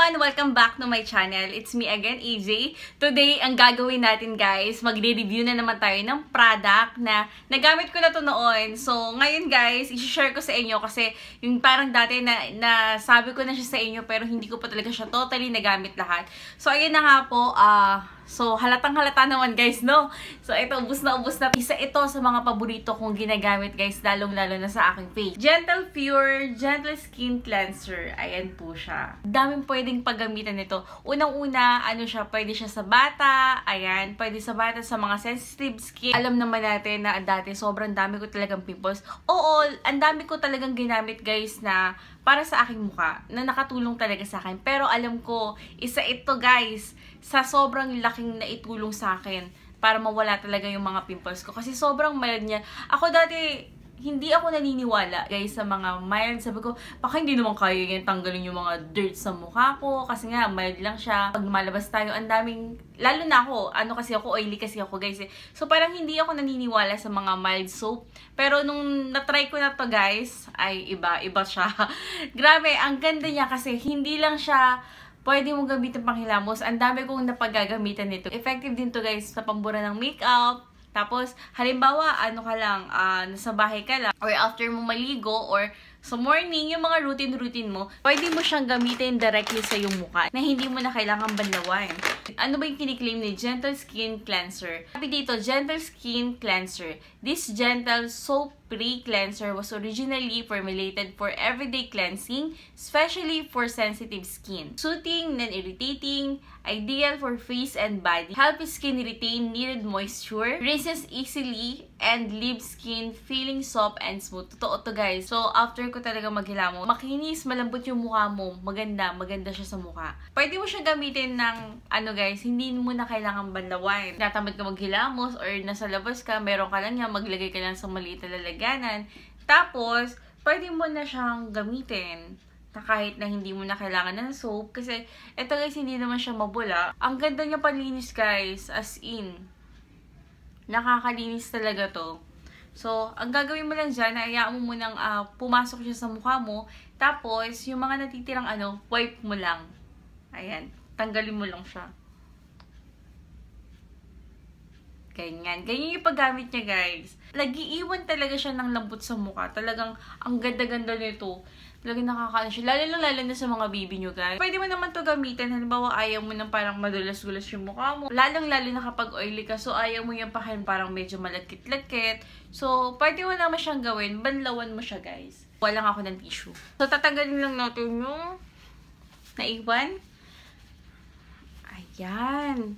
everyone! Welcome back to my channel. It's me again, AJ. Today, ang gagawin natin guys, magre-review na naman tayo ng product na nagamit ko na to noon. So, ngayon guys, isi-share ko sa inyo kasi yung parang dati na, na sabi ko na siya sa inyo pero hindi ko pa talaga siya totally nagamit lahat. So, ayun na nga po, ah... Uh, So, halatang halata naman guys, no? So, ito, ubus na ubus na. Isa ito sa mga paborito kong ginagamit guys, lalong-lalo na sa aking face. Gentle Pure Gentle Skin Cleanser. Ayan po siya. Daming pwedeng paggamitan nito. Unang-una, ano siya, pwede siya sa bata. Ayan, pwede sa bata sa mga sensitive skin. Alam naman natin na dati sobrang dami ko talagang pimples. Oo, ang dami ko talagang ginamit guys na para sa aking mukha na nakatulong talaga sa akin. Pero alam ko, isa ito guys, sa sobrang laking naitulong sa akin para mawala talaga yung mga pimples ko. Kasi sobrang mild niya. Ako dati, hindi ako naniniwala, guys, sa mga mild. Sabi ko, baka hindi naman kaya yan tanggalin yung mga dirt sa mukha ko. Kasi nga, mild lang siya. Pag lumalabas tayo, ang daming, lalo na ako, ano kasi ako, oily kasi ako, guys. Eh. So, parang hindi ako naniniwala sa mga mild soap. Pero nung natry ko na to, guys, ay iba, iba siya. Grabe, ang ganda niya kasi hindi lang siya pwede mong gamitin pang hilamos. Ang dami kong napagagamitan nito. Effective din to guys sa pambura ng makeup, tapos, halimbawa, ano ka lang, uh, nasa bahay ka lang, or after mo maligo, or sa morning, yung mga routine-routine mo, pwede mo siyang gamitin directly sa yung mukha na hindi mo na kailangan banlawan. Ano ba yung kiniklaim ni Gentle Skin Cleanser? Sabi dito, Gentle Skin Cleanser. This gentle soap pre-cleanser was originally formulated for everyday cleansing, especially for sensitive skin. Soothing, non-irritating, ideal for face and body, helps skin retain needed moisture, rinses easily, and leaves skin feeling soft and smooth. Totoo to guys. So, after ko talaga maghilamos, makinis, malambot yung mukha mo, maganda, maganda siya sa mukha. Pwede mo siya gamitin ng, ano guys, hindi mo na kailangan banlawan. Natamad ka maghilamos or nasa labas ka, meron ka lang yan, maglagay ka lang sa maliit na lalagyanan. Tapos, pwede mo na siyang gamitin na kahit na hindi mo na kailangan ng soap. Kasi, ito guys, hindi naman siya mabula. Ang ganda niya panlinis guys, as in. Nakakalinis talaga to. So, ang gagawin mo lang dyan, hayaan mo munang uh, pumasok siya sa mukha mo. Tapos, yung mga natitirang ano, wipe mo lang. Ayan, tanggalin mo lang siya. Ganyan. Ganyan yung paggamit niya, guys. Lagi-iwan talaga siya ng lambot sa mukha. Talagang, ang ganda-ganda nito. Talagang nakakaano siya. Lalo na lalo na sa mga baby nyo, guys. Pwede mo naman to gamitin. Halimbawa, ayaw mo nang parang madulas-gulas yung mukha mo. Lalong lalo na kapag oily ka. So, ayaw mo yung pakin parang medyo malakit-lakit. So, pwede mo naman siyang gawin. Banlawan mo siya, guys. Walang ako ng tissue. So, tatanggalin lang natin yung naiwan. Ayan.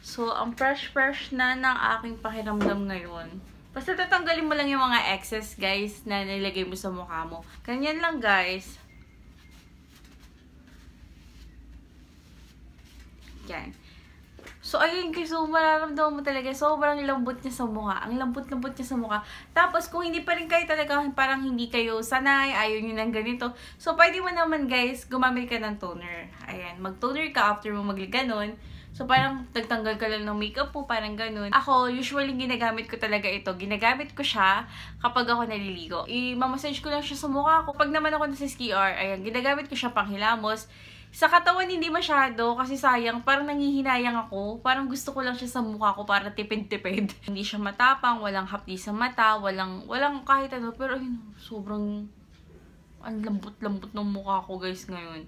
So, ang fresh-fresh na ng aking pakiramdam ngayon. Basta tatanggalin mo lang yung mga excess, guys, na nilagay mo sa mukha mo. Ganyan lang, guys. Yan. So, ayun guys, so mararamdaman mo talaga, sobrang lambot niya sa mukha. Ang lambot-lambot niya sa mukha. Tapos, kung hindi pa rin kayo talaga, parang hindi kayo sanay, ayaw nyo ng ganito. So, pwede mo naman guys, gumamit ka ng toner. Ayan, mag-toner ka after mo magliganon. So, parang nagtanggal ka lang ng makeup po, parang ganun. Ako, usually ginagamit ko talaga ito. Ginagamit ko siya kapag ako naliligo. I-massage ko lang siya sa mukha ko. Pag naman ako nasa SKR, ayan, ginagamit ko siya pang hilamos. Sa katawan, hindi masyado kasi sayang, parang nangihinayang ako. Parang gusto ko lang siya sa mukha ko para tipid-tipid. hindi siya matapang, walang hapdi sa mata, walang, walang kahit ano. Pero ayun, sobrang ang lambot-lambot ng mukha ko guys ngayon.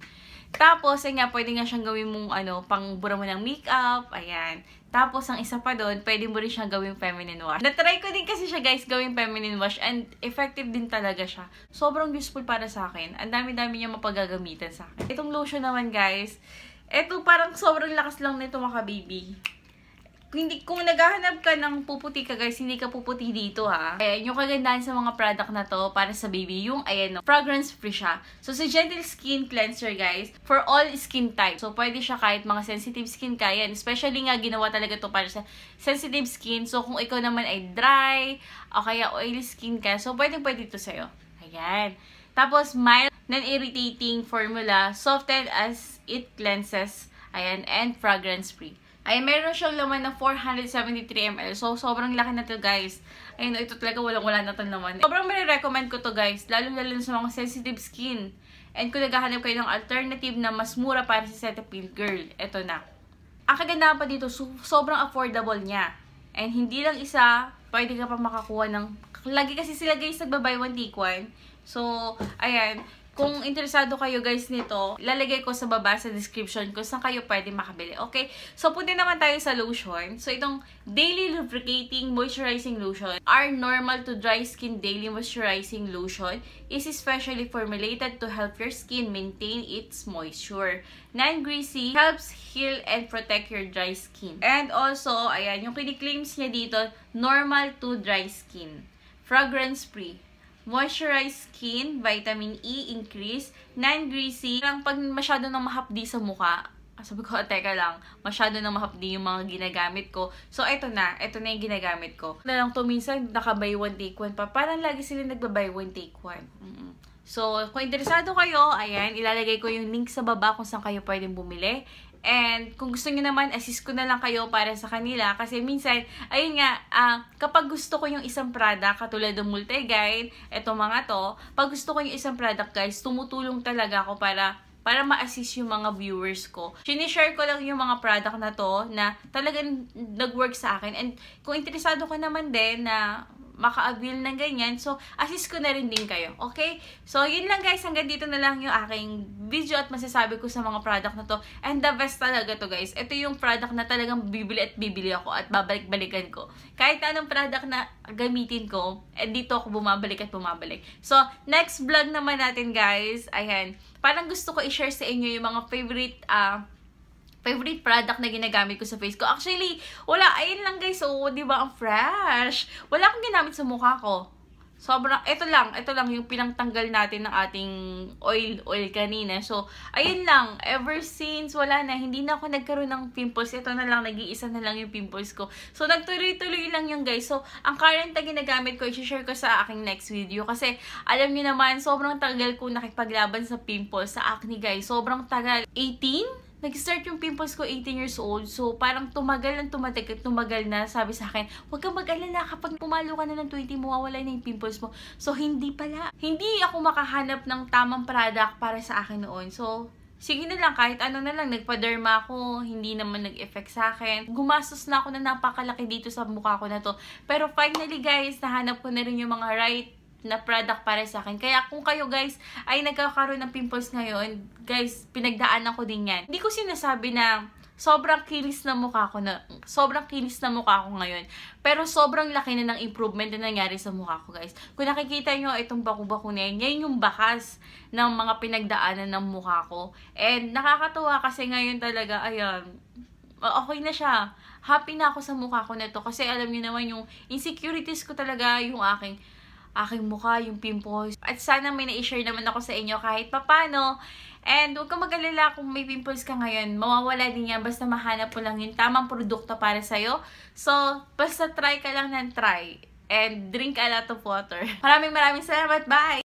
Tapos, ayun nga, pwede nga siyang gawin mong ano, pang bura mo ng makeup. Ayan. Tapos, ang isa pa doon, pwede mo rin siyang gawing feminine wash. Natry ko din kasi siya guys, gawing feminine wash and effective din talaga siya. Sobrang useful para sa akin. Ang dami-dami niya mapagagamitan sa akin. Itong lotion naman guys, ito parang sobrang lakas lang nito mga baby hindi, kung naghahanap ka ng puputi ka guys, hindi ka puputi dito ha. Ayan, yung kagandahan sa mga product na to para sa baby, yung ayan, fragrance free siya. So, si Gentle Skin Cleanser guys, for all skin type. So, pwede siya kahit mga sensitive skin ka yan. Especially nga, ginawa talaga to para sa sensitive skin. So, kung ikaw naman ay dry, o kaya oily skin ka, so pwede pwede to sa'yo. Ayan. Tapos, mild, non-irritating formula, softened as it cleanses, ayan, and fragrance free. Ay, meron siyang laman na 473 ml. So, sobrang laki na to, guys. Ayun, ito talaga walang-wala na to laman. Sobrang may recommend ko to, guys. Lalo-lalo sa mga sensitive skin. And kung naghahanap kayo ng alternative na mas mura para sa Cetaphil, girl, eto na. Ang kagandahan pa dito, so, sobrang affordable niya. And hindi lang isa, pwede ka pa makakuha ng... Lagi kasi sila guys nagbabuy one take one. So, ayan. Kung interesado kayo guys nito, lalagay ko sa baba sa description kung saan kayo pwede makabili. Okay? So, punta naman tayo sa lotion. So, itong Daily Lubricating Moisturizing Lotion, our normal to dry skin daily moisturizing lotion is especially formulated to help your skin maintain its moisture. Non-greasy, helps heal and protect your dry skin. And also, ayan, yung kiniclaims niya dito, normal to dry skin. Fragrance free moisturize skin, vitamin E increase, non-greasy. Lang pag masyado nang mahapdi sa mukha, ah, sabi ko, teka lang, masyado nang mahapdi yung mga ginagamit ko. So, eto na. Eto na yung ginagamit ko. Na lang to, minsan, naka-buy one, take one pa. Parang lagi sila nagba-buy one, take one. Mm -mm. So, kung interesado kayo, ayan, ilalagay ko yung link sa baba kung saan kayo pwedeng bumili. And kung gusto niyo naman, assist ko na lang kayo para sa kanila. Kasi minsan, ayun nga, uh, kapag gusto ko yung isang product, katulad ng multi-guide, eto mga to, pag gusto ko yung isang product guys, tumutulong talaga ako para para ma-assist yung mga viewers ko. Sinishare ko lang yung mga product na to na talagang nag-work sa akin. And kung interesado ka naman din na maka-avail ng ganyan. So, assist ko na rin din kayo. Okay? So, yun lang guys. Hanggang dito na lang yung aking video at masasabi ko sa mga product na to. And the best talaga to guys. Ito yung product na talagang bibili at bibili ako at babalik-balikan ko. Kahit anong product na gamitin ko, eh dito ako bumabalik at bumabalik. So, next vlog naman natin guys. Ayan. Parang gusto ko i-share sa inyo yung mga favorite uh, favorite product na ginagamit ko sa face ko. Actually, wala, ayun lang guys, oh, di ba, ang fresh. Wala akong ginamit sa mukha ko. Sobrang, ito lang, ito lang yung pinangtanggal natin ng ating oil, oil kanina. So, ayun lang, ever since, wala na, hindi na ako nagkaroon ng pimples. Ito na lang, nag-iisa na lang yung pimples ko. So, nagtuloy-tuloy lang yung guys. So, ang current na ginagamit ko, i-share ko sa aking next video. Kasi, alam niyo naman, sobrang tagal ko nakipaglaban sa pimples, sa acne guys. Sobrang tagal. 18? Nag-start yung pimples ko 18 years old. So, parang tumagal ng tumagal, tumagal na. Sabi sa akin, huwag kang mag-alala kapag pumalo ka na ng 20, mawawala na yung pimples mo. So, hindi pala. Hindi ako makahanap ng tamang product para sa akin noon. So, sige na lang, kahit ano na lang, nagpa-derma ako, hindi naman nag-effect sa akin. Gumastos na ako na napakalaki dito sa mukha ko na to. Pero finally guys, nahanap ko na rin yung mga right na product para sa akin. Kaya kung kayo guys ay nagkakaroon ng pimples ngayon, guys, pinagdaanan ko din yan. Hindi ko sinasabi na sobrang kinis na mukha ko na, sobrang kinis na mukha ko ngayon. Pero sobrang laki na ng improvement na nangyari sa mukha ko, guys. Kung nakikita nyo itong baku-baku na yan, yan yung bakas ng mga pinagdaanan ng mukha ko. And nakakatuwa kasi ngayon talaga, ayan, okay na siya. Happy na ako sa mukha ko na to kasi alam niyo naman yung insecurities ko talaga yung aking aking mukha, yung pimples. At sana may na-share naman ako sa inyo kahit papano. And huwag kang mag-alala kung may pimples ka ngayon. Mawawala din yan basta mahanap mo lang yung tamang produkto para sa'yo. So, basta try ka lang ng try. And drink a lot of water. Maraming maraming salamat. Bye!